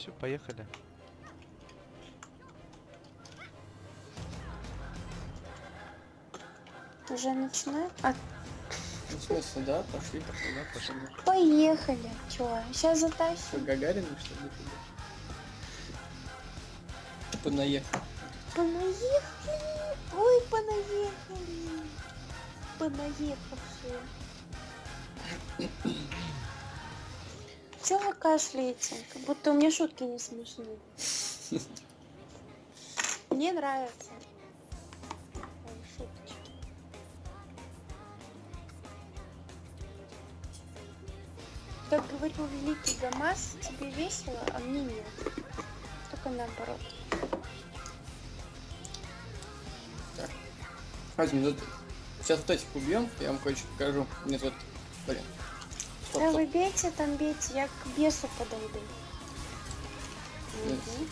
Все, поехали. Уже начинаю? А, Ну, в смысле, да, пошли, пошли. Да, пошли. поехали. Чё, сейчас Что, затащим. Гагарина, что ли, ты Понаехал. Понаехали. Ой, понаехали. Понаехавшие. Чё вы кашляете? Как будто у меня шутки не смешные. Мне шуточки. Как говорил великий Гамас, тебе весело, а мне нет. Только наоборот. Возьми, тут... Сейчас вот этих убьем, я вам кое-что покажу. Нет, вот... Блин. Да вы бейте там, бейте, я к бесу подойду. Мгм.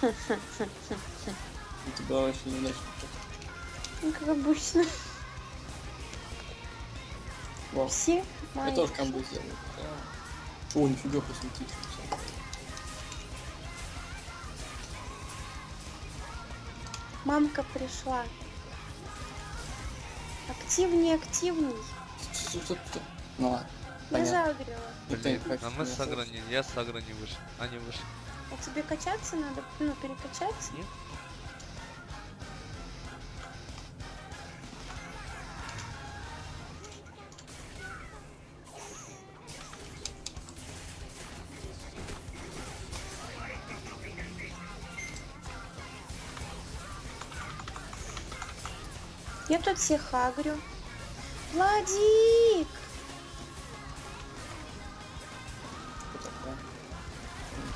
Это было очень неудачно. Ну, как обычно. Вау. Все Я тоже камбу сделаю. О, нифига посветить. Мамка пришла. Активней, активней. Ну ладно. Я загрела. Блин, а мы с агро не... Я с агро не вышел. А не вышел. А тебе качаться надо? Ну, перекачаться? Нет? Я тут всех агрю. Владик!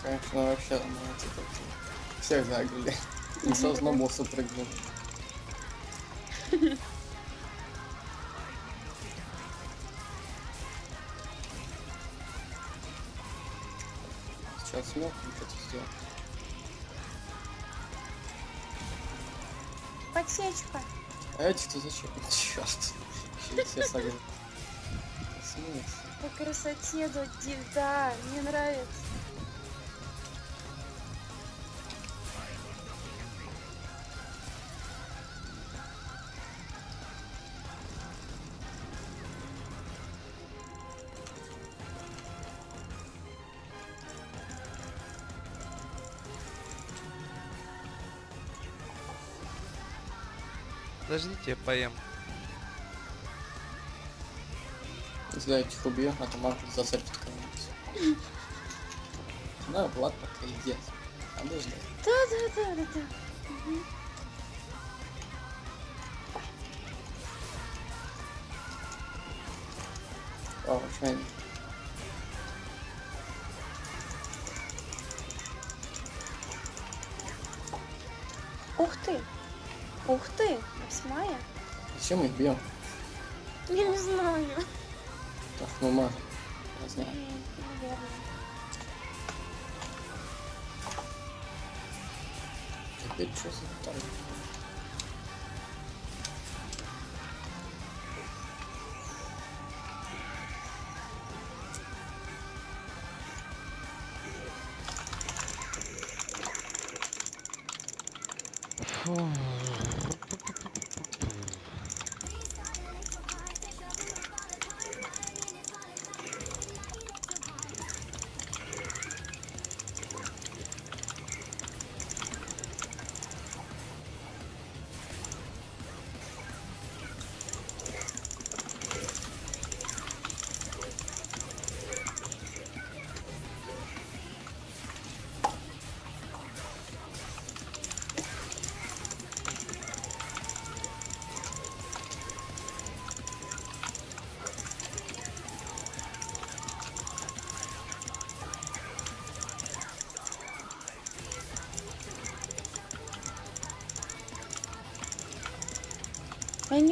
Конечно, вообще ну, типа, всех загрели. И на босса прыгнул. Сейчас мелким что-то сделать. Подсечка. А эти-то зачем? Черт. Все согрели. По красоте, ди- да, мне нравится. Подождите, я поем. Если я этих убью, а то может зацепит кого-нибудь. Да, Влад пока идет. Надо ждать. Да, да, да, да, да. Мгм. О, шайн. Зачем мы их бьем? Я не знаю. Так, ну маг.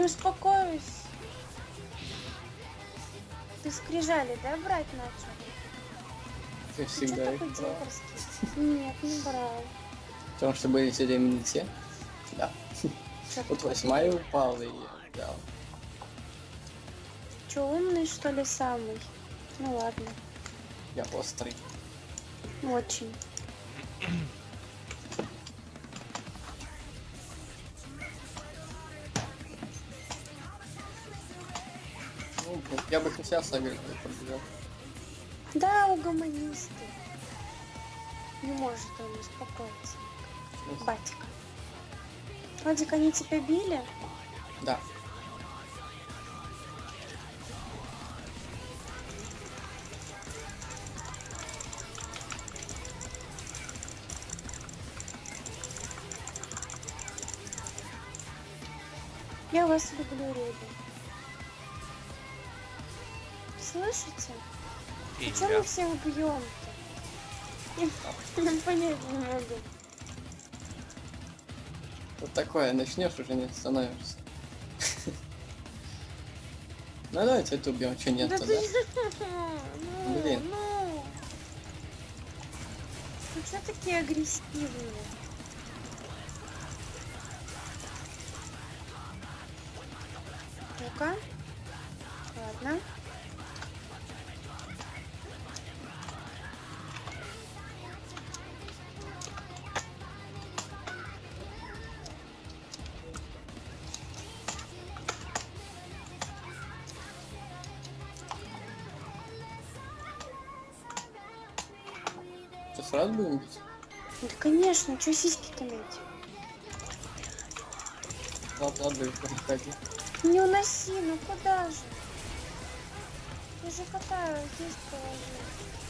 Не успокоюсь. Ты скрижали, да, брать начал? Ты всегда их брал. Нет, не брал. Потому что были все время не те. Да. Вот восьмая упала и я взял. Чё, умный, что ли, самый? Ну ладно, Я острый. очень. Я бы хотел с Агрой пробежал. Да, угомонись ты. Не может он успокоиться. Батика. Владик, они тебя били? Да. Я вас люблю, ребят. Слышите? И Почему я. мы всех бьем-то? Я понять не могу. Вот такое, начнешь, уже не остановишься. Ну давайте это убьем, что нет Да тогда. Ну, Блин. ну. Вы что такие агрессивные? Конечно, что сиськи-то мыть? Ладно, ладно, выходи. Не уноси, ну куда же? Я же кота здесь положил.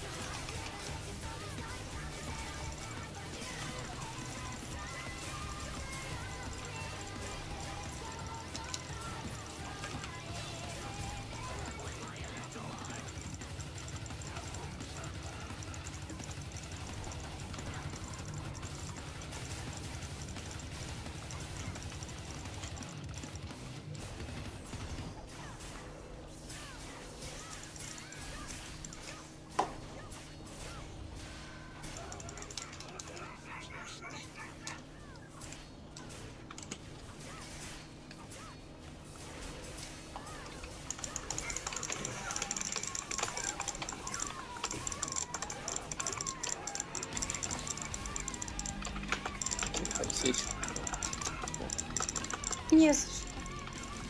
Не за что.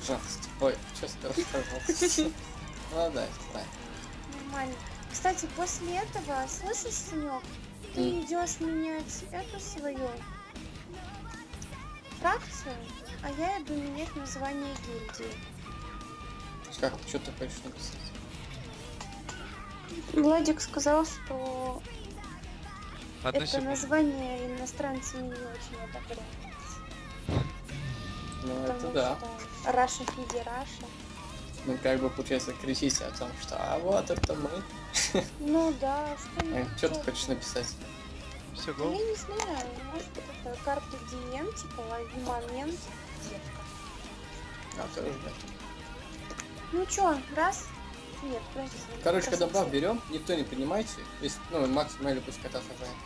Пожалуйста. Ой. Ну да, давай. Нормально. Кстати, после этого, слышишь, Санек, ты идешь менять эту свою фракцию, а я иду менять название гильдии. Как, что ты хочешь написать? Владик сказал, что Одну это секунду. название иностранцам не очень одобряется. Ну да. что Раша Федераша. Ну как бы получается кричите о том, что а вот это мы. Ну да, что Э, не Что ты хочешь написать? Все, Я го. не знаю, может быть это карта DM, типа лови момент, детка. А, тоже да. Ну чё, раз? Нет, подожди. Короче, когда баф берем, никто не принимайте. Если, ну, максимум или пусть кота сажает.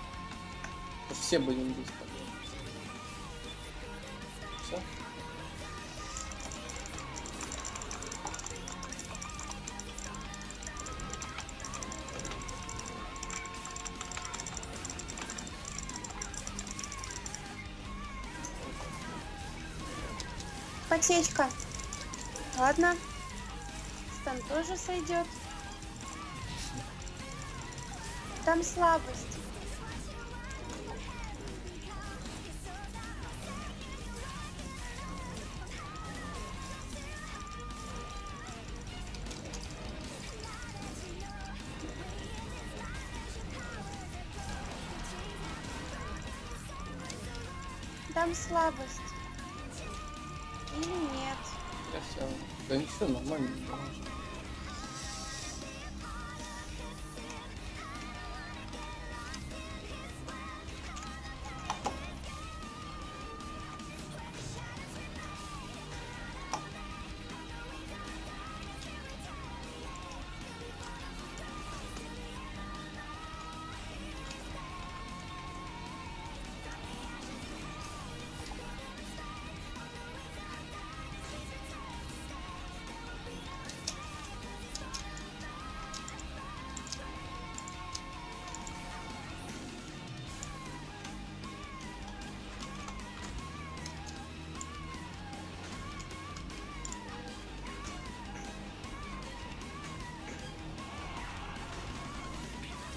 Все будем бить. Подсечка. Ладно. Стан тоже сойдет. Там слабость.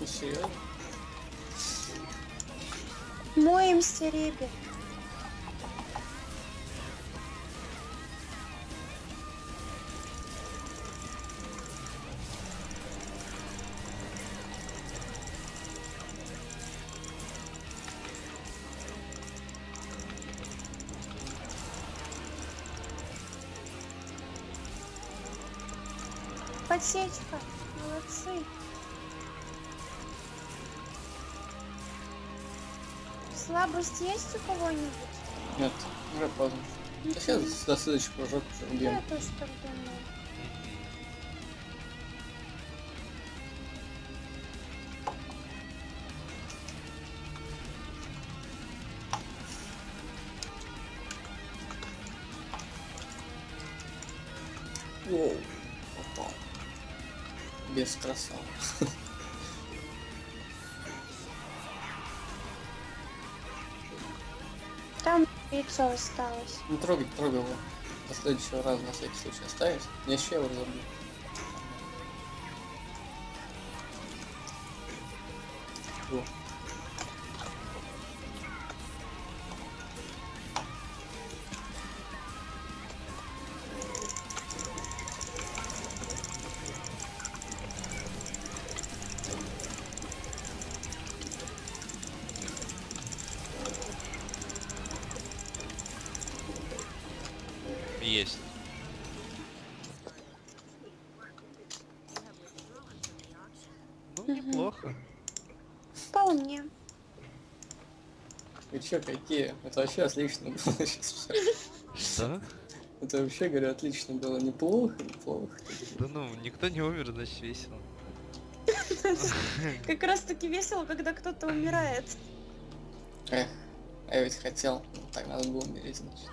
Серьезно? Моемся, ребят. Подсечка. Слабость есть у кого-нибудь? Нет, уже поздно. Да сейчас до следующий прыжок уже. Я тоже так думаю. Воу, попал. Без красава. яйцо осталось. Не трогай, его. До следующего раза на всякий случай оставить. Я еще его разобью. Чё, какие? Это вообще отлично было сейчас. Что? Это вообще, говорю, отлично было. Неплохо, неплохо. Да ну, никто не умер, значит весело. Как раз таки весело, когда кто-то умирает. Эх, а я ведь хотел. Ну, Так надо было умереть, значит.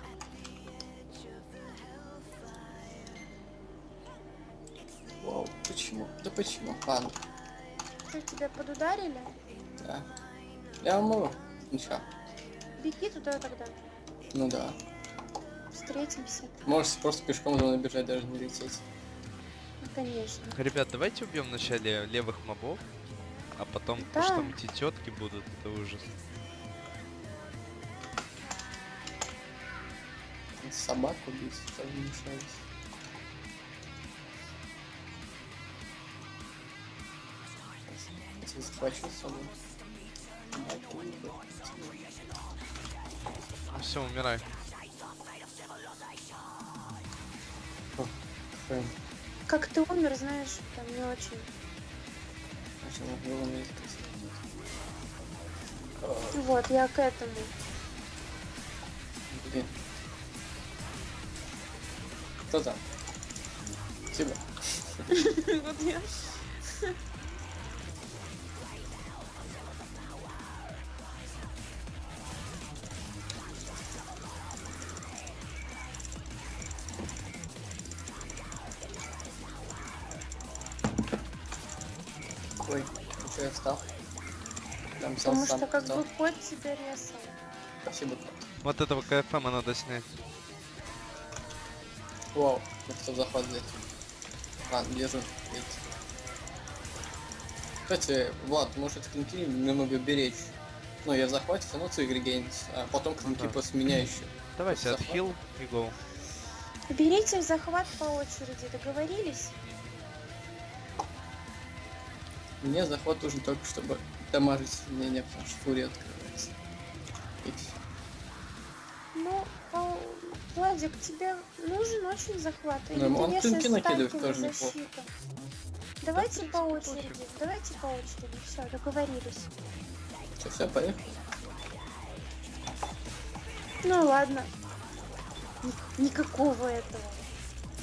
Вау, почему? Да почему? Ладно, Что, тебя подударили? да. Я умру. Ничего. Беги туда тогда. Ну да. Встретимся. Можешь просто пешком за мной бежать, даже не лететь. Ну, конечно. Ребят, давайте убьем вначале левых мобов, а потом, Да. потому что там эти тетки будут, это ужас. Собаку убить, тоже не мешает. Захвачу с собой. Все, умирай. Как ты умер, знаешь, там не очень. Вот, я к этому. Блин. Кто там? Тебя. Вот я. Ой, что я встал? Там Потому сам что как встал. бы кот тебя резал. Спасибо, кот. Вот этого КФМ надо снять. Вау, я хотел захват взять. Ладно, держу. Видите. Кстати, Влад, может клинки немного беречь. Ну, я в захвате, все равно цифры гейнс, а потом клинки да. после меня еще. Давайте Захват. отхил и гол. Берите в захват по очереди, договорились? Мне захват нужен только, чтобы дамажить сильнее, потому что фурия открывается. И всё. Ну, а, Владик, тебе нужен очень захват. Или Ну, ты он клинки накидывает тоже неплохо. Давайте по очереди, пофиг. давайте по очереди, все, договорились. Все, все, поехали. Ну ладно. Ни- никакого этого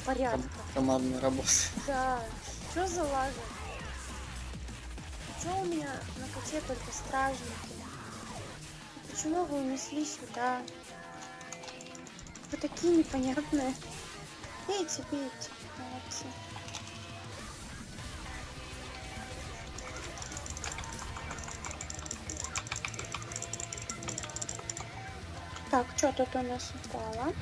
порядка. Ком- командная работа. Да, что за лажа? Что у меня на коте только стражники? Почему вы унесли сюда? Вы такие непонятные. Пейте, пейте. Молодцы. Так, что тут у нас упало?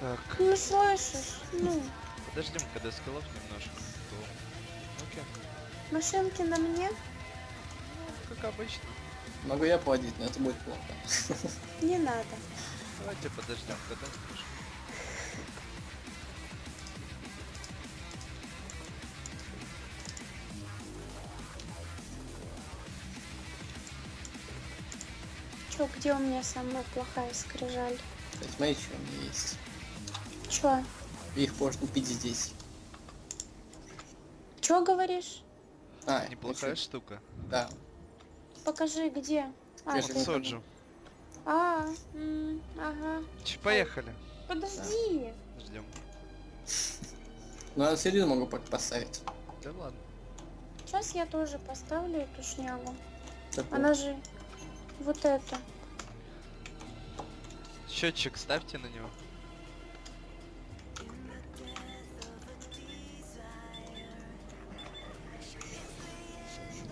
Так, Ну, слышишь? Ну, подождем, когда скиллов немножко. то- Окей. машинки на мне? Как обычно. Могу я плодить, но это будет плохо. Не надо. Давайте подождем, когда слышим. Чё, где у меня самая плохая скрижаль? Кстати, смотри, что у меня есть. Чё? Их можно купить здесь. Чё говоришь? А, Неплохая чё, штука. Да. Покажи, где. А, не Соджу. А, ага. Ч, поехали. Подожди. Ждем. Ну, я середину могу поставить. Да ладно. Сейчас я тоже поставлю эту шнягу. Такую. Она же вот это. Счетчик ставьте на него.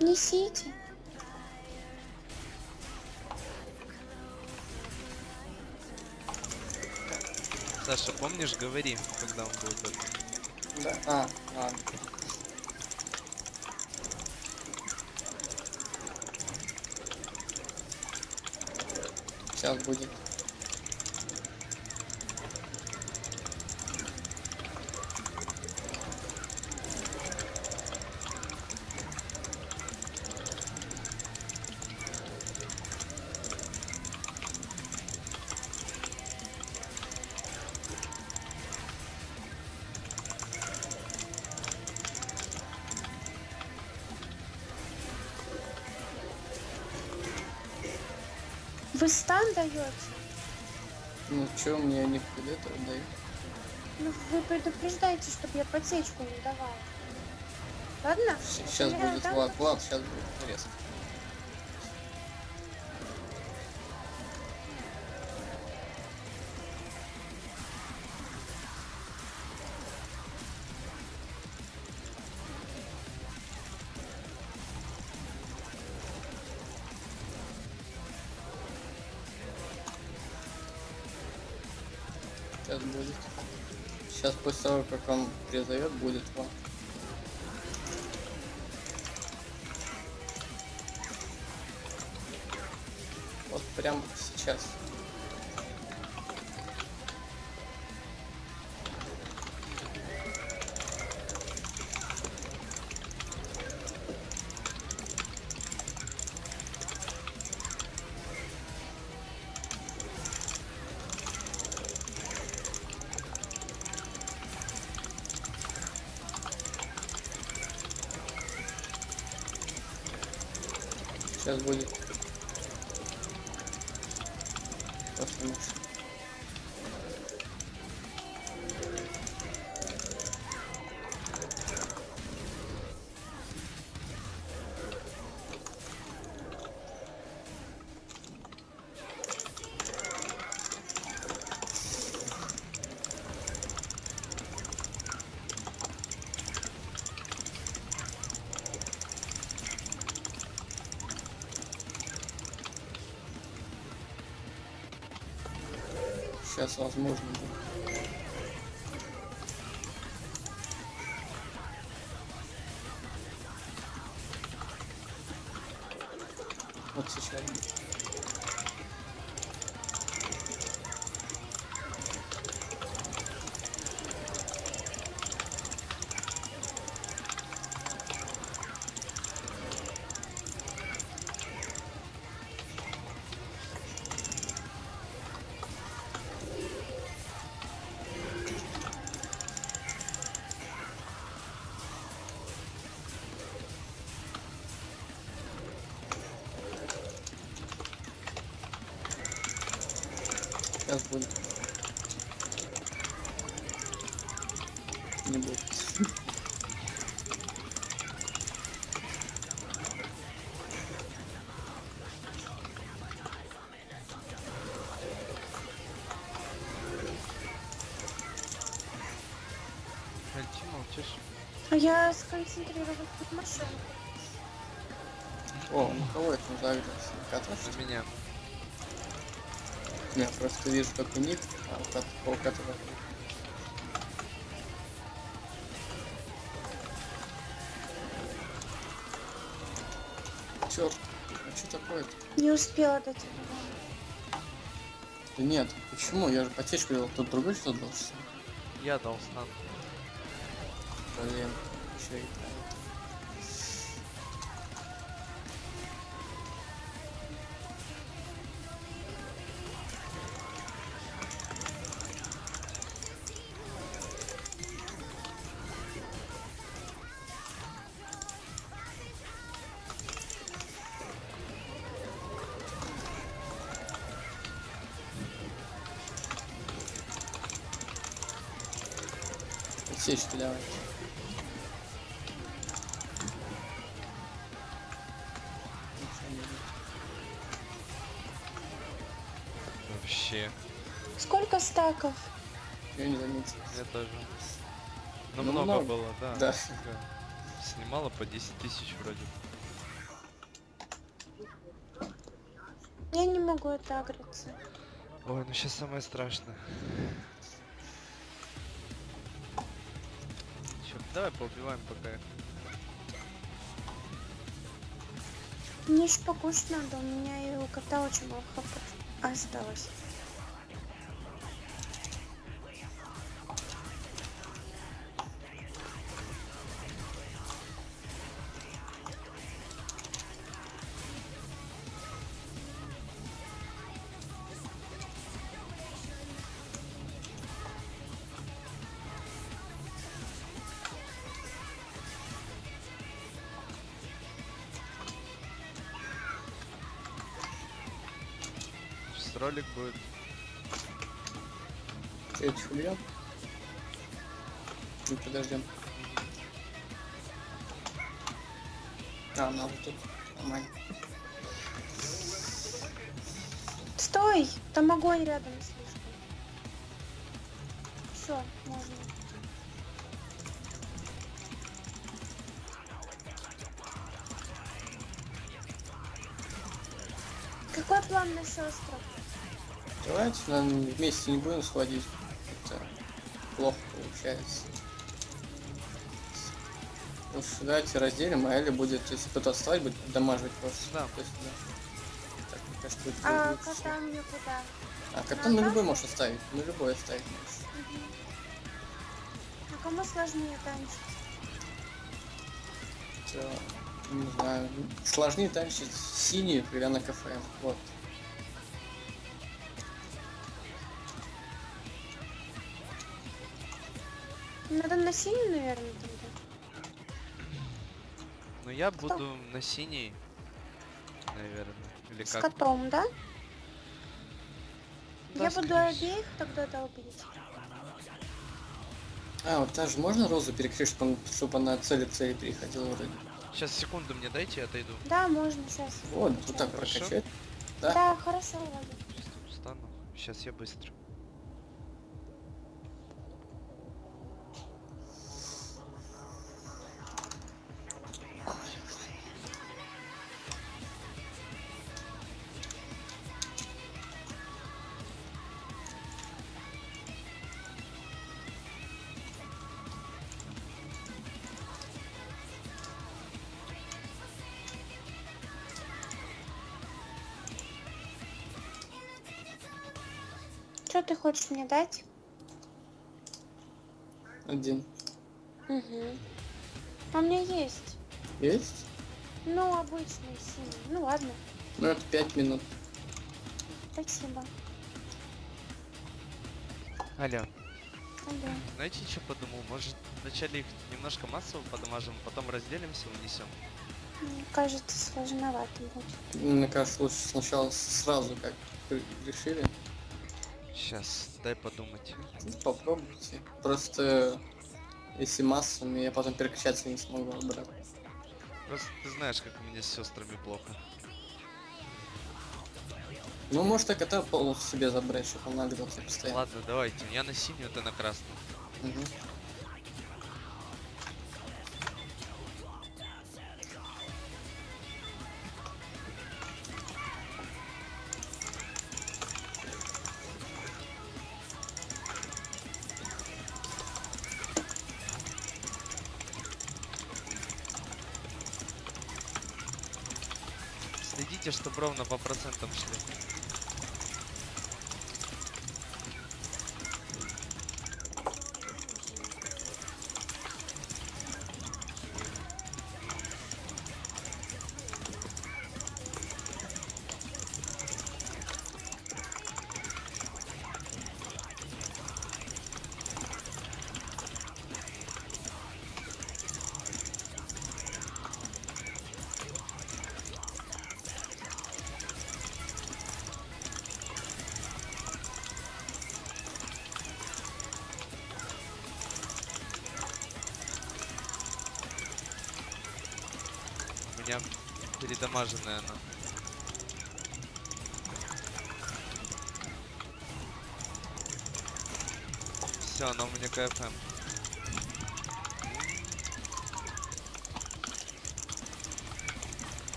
Несите. Саша, помнишь, говори, когда он будет это. Да. А, ладно. Сейчас будет. Вы стан даете? Ну, что мне не под это дают? Ну, вы предупреждаете, чтобы я подсечку не давала. Ладно? Сейчас будет подсечку. Влад, сейчас будет резко. После того, как он призовет, будет Влад. Вот прям сейчас. Сейчас будет. Сейчас возможно будет. Не будет. Молчишь. А я сконцентрировалась на машину. О, ну кого это загрелся? Кататься? За меня. Я просто вижу только ник, а у кот- у которого... Черт. А что такое-то? Не успела дать его. Да нет, почему? Я же потечку делал, кто другой что дал? что ли? Я дал стан. Блин, еще и это. Отсечки давай. Вообще. Сколько стаков? Я не заметил. Я тоже. Ну, Ну, много, много. было, да. Да. Да. Снимала по 10 тысяч вроде. Я не могу отагриться. Ой, ну сейчас самое страшное. Давай поубиваем пока их. Мне покушать надо, у меня и у кота очень мало хп осталось. Ролик будет. Этих убьем. И подождем. А, надо тут. Нормально. Стой! Там огонь рядом слишком. Все, можно. Какой план на сестрах? Давайте нам вместе не будем сходить. Это плохо получается. Уж давайте разделим, а Элли будет, если кто-то отставать, будет дамажить просто. Да. То есть, да. Так, мне кажется, будет А лучше. кота мне куда? А кота на любой можешь оставить. На любой оставить можешь. Мгм. А кому сложнее танчить? Не знаю. Сложнее танчить синие, когда на КФМ. Вот. Синюю, наверное, тогда. Но я буду на синий, наверное. Или С как? котом, да? Да, Я буду обеих тогда долбить. А, вот даже можно розу перекрыть, чтобы, он- чтобы она цели цели переходила вроде. Сейчас секунду мне дайте, я отойду. Да, можно сейчас. Вот, вот так Хорошо. прокачать. Да. Да, хорошо, встану. Сейчас я быстро. Хочешь мне дать? Один. Угу. А у меня есть. Есть? Ну, обычный синий. Ну ладно, Ну, это пять минут. спасибо. Алло, Алло. знаете, что подумал? Может, вначале их немножко массово подамажим, потом разделимся, унесем. Мне кажется, сложновато будет. Мне кажется, лучше сначала сразу как решили. Сейчас, дай подумать. Попробуйте. Просто если массами, я потом переключаться не смогу обратно. Просто ты знаешь, как у меня с сестрами плохо. Ну, может, так это пол себе забрать, чтобы он нагрелся постоянно. Ладно, давайте. Я на синюю, ты на красную. Мгм. Чтобы ровно по процентам шли. Все, она у меня КФМ.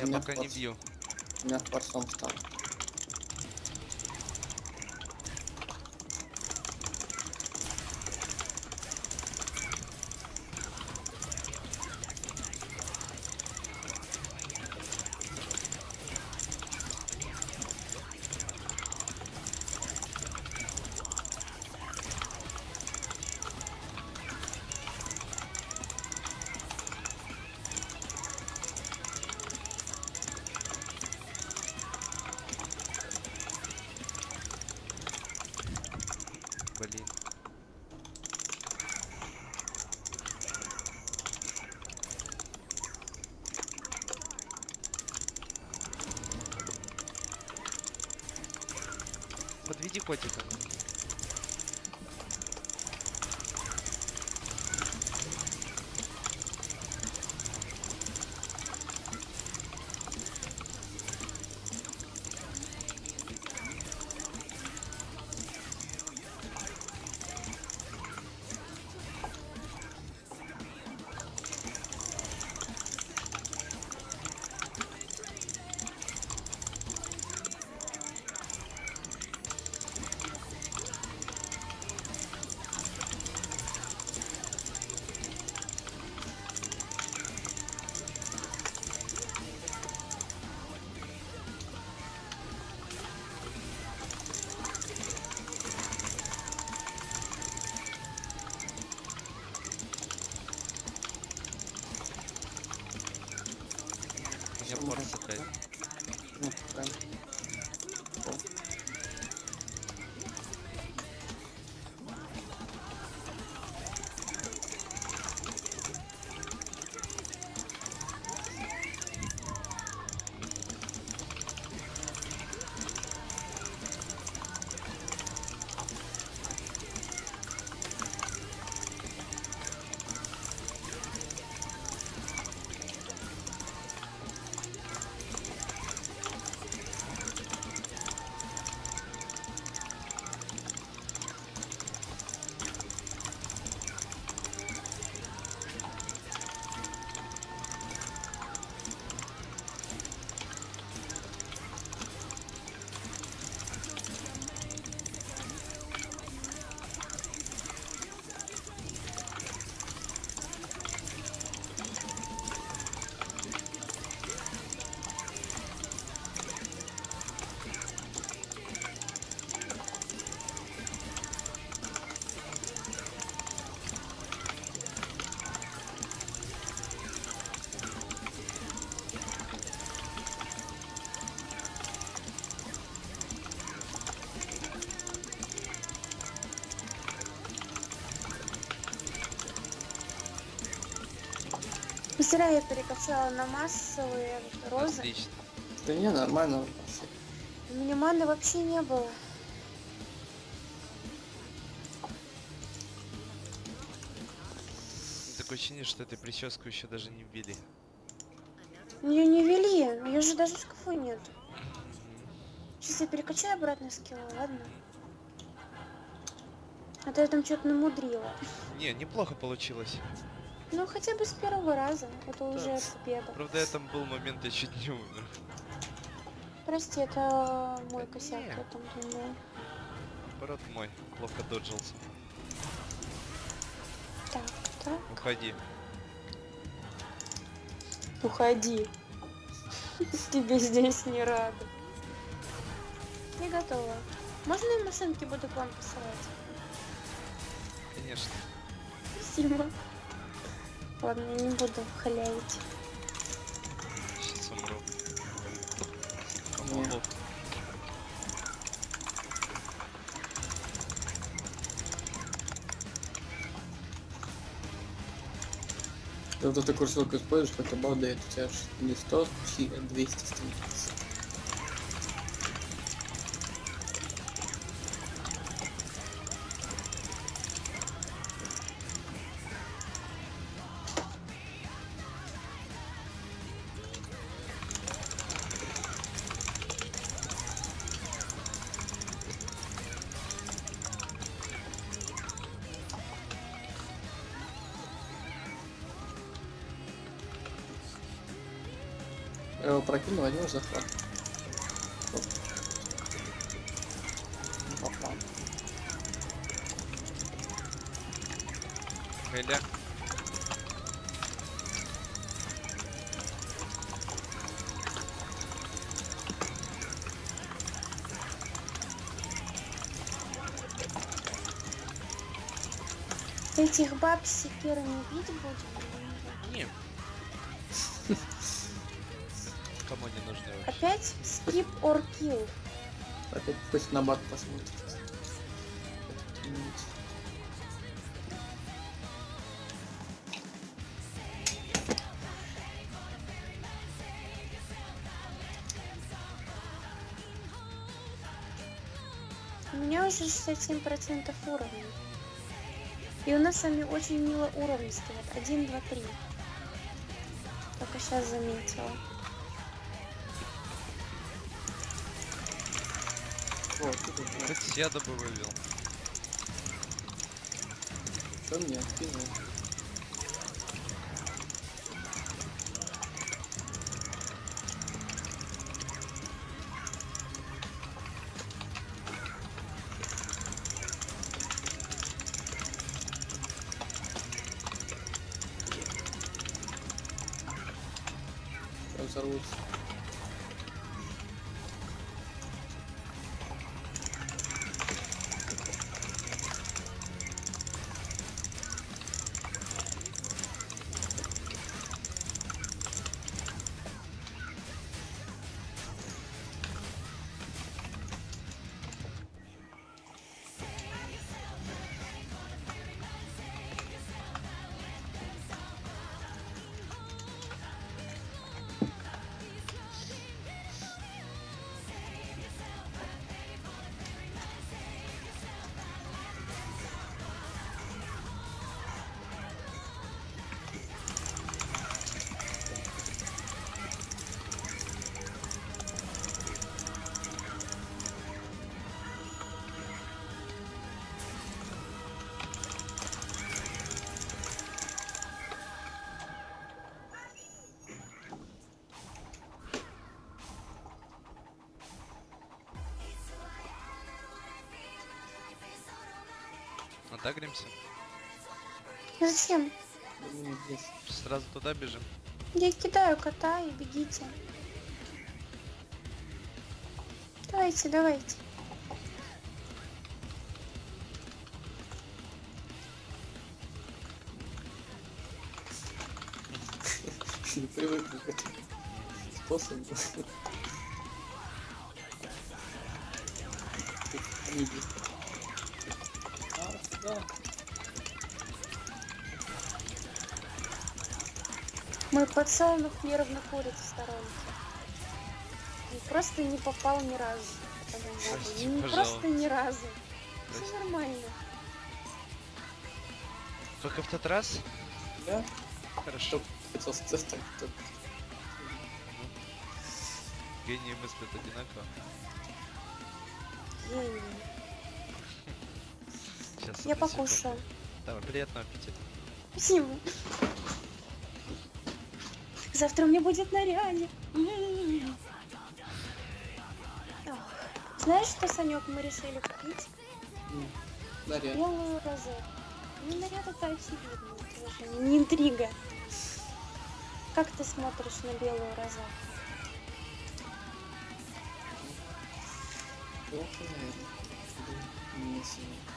Я пока не бью. У меня форсом стал. Котика. Зря я перекачала на массовые розы. Отлично. Да не, нормально. У меня маны вообще не было. Такое ощущение, что этой прическу еще даже не ввели. Ее не вели, ее же даже в шкафу нет. Сейчас я перекачаю обратно скилл, ладно? А то я там что-то намудрила. Не, неплохо получилось. Ну хотя бы с первого раза, это уже победа. Правда, я там был момент, я чуть не умер. Прости, это мой Да косяк, не. я там думаю. наоборот мой. Плохо доджился. Так, так. Уходи. Уходи. Тебе здесь не рады. Не готова. Можно я машинки буду к вам посылать? Конечно. Спасибо. Ладно, я не буду халявить. Сейчас умру. Кому Ты вот эту курсовку используешь, какой-то бал дает у тебя не 100, чи- 200 становится. Захват. Оп. Не попал. Хэля. Этих баб с секирами бить будем? Опять skip or kill? Опять пусть на бат посмотрит. У меня уже 67% уровня. И у нас с вами очень мило уровни стоят. 1, 2, 3. Только сейчас заметила. Я бы вывел. Что мне откинул? Там взорвутся. Отагримся. Зачем? Да минут 10. Сразу туда бежим. Я кидаю кота и бегите. Давайте, давайте. Не привыкну к этому способу. Тут Мой подсолнух нервно курит в сторонке. И просто не попал ни разу. Прости, Не просто ни разу. Прости. Все нормально. Только в тот раз? Да? Хорошо. Хотел сказать так, так. Гении мыслят одинаково. Гений. Сейчас. Я покушаю. Давай, приятного аппетита. Спасибо. Завтра у меня будет наряде. М. Знаешь, что, Санек, мы решили купить? Наряд. Белую розетку. Ну, наряд это очевидно. Это не интрига. Как ты смотришь на белую розетку? Плохо, наверное. Не сильно.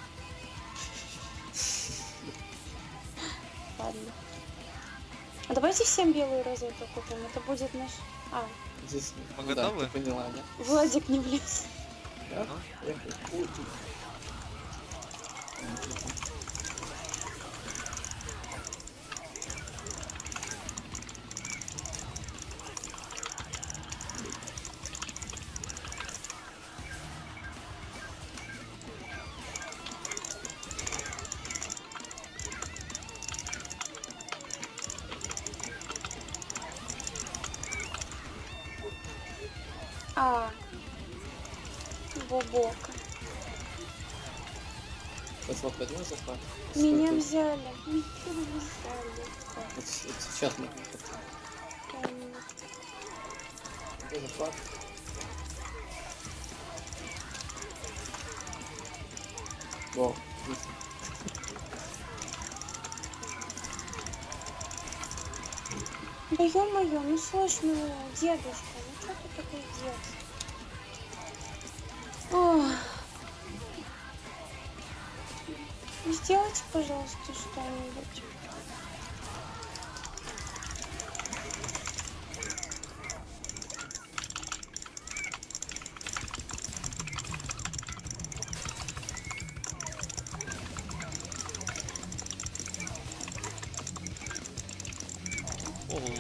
Давайте всем белую розетку купим. Это будет наш... А, Здесь... Мы ну да, готовы? ты поняла, да? Владик не влез. Да? Ну. С- вот сейчас можно как-то. М, Где захват? Во. Да ё-моё, ну слышь, ну, дедушка,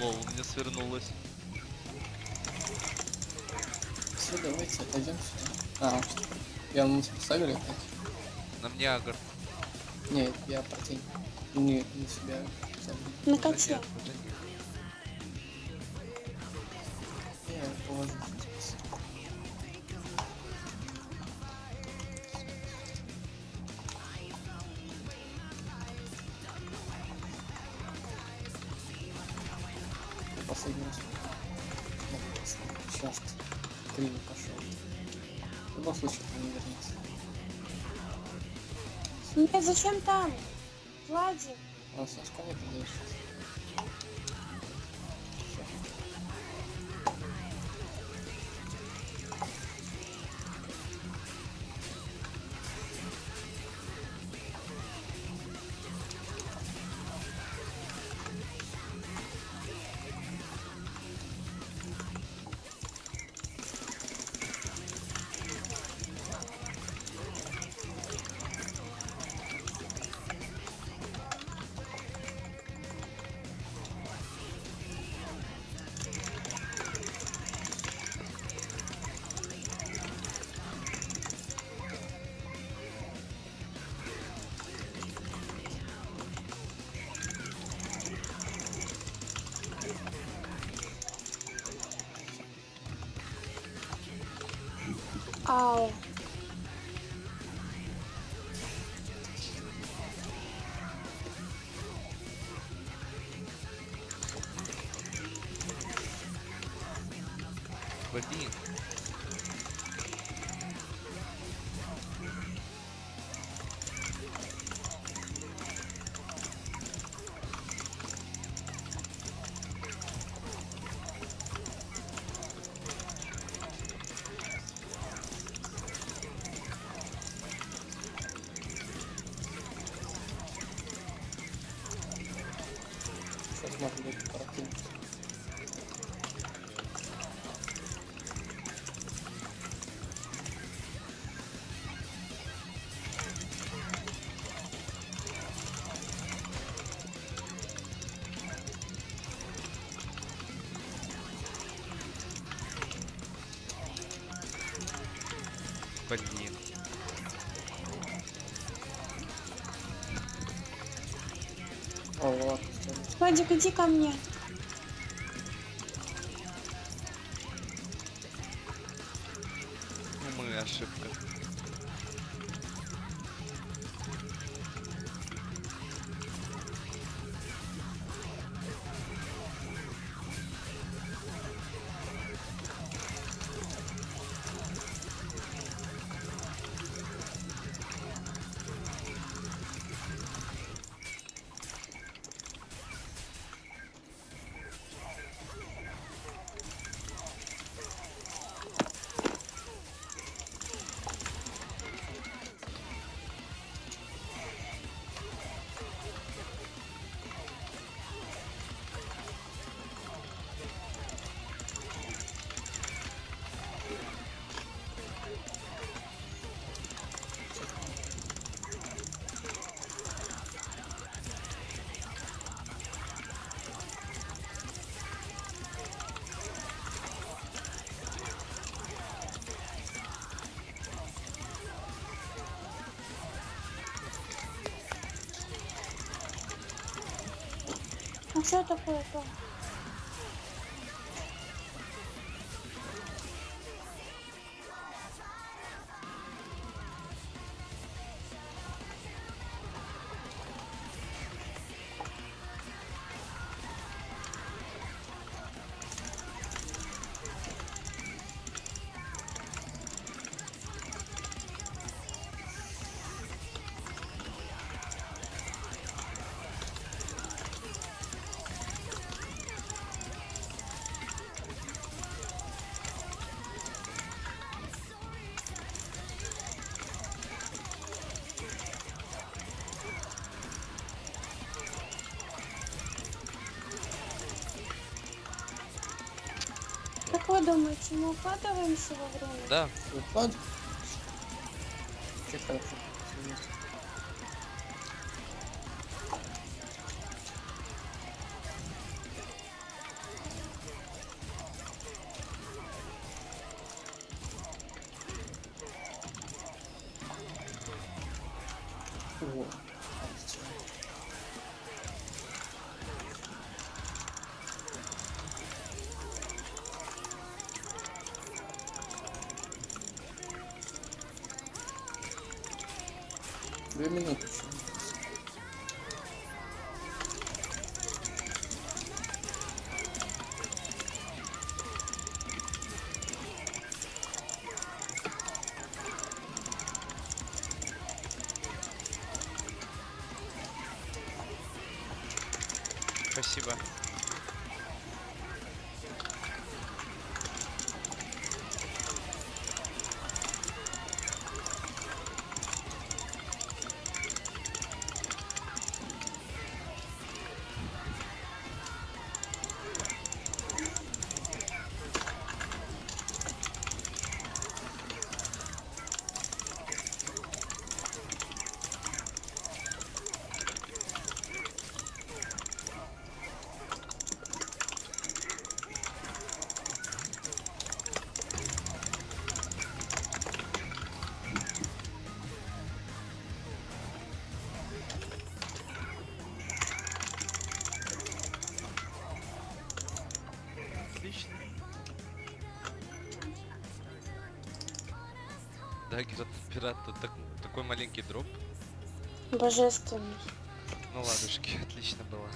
лол, мне свернулось. Все, давайте отойдем сюда. А, что? Я на нас поставили опять? На мне агр. Нет, я против. Не, не себя. На коте. Wow. Ли. Владик, иди ко мне. Что такое-то? Как вы думаете, мы укладываемся во время? Да, Выкладывай. Очень хорошо. Две минуты Да, Пират, так- такой маленький дроп. Божественный. Ну ладушки, отлично было.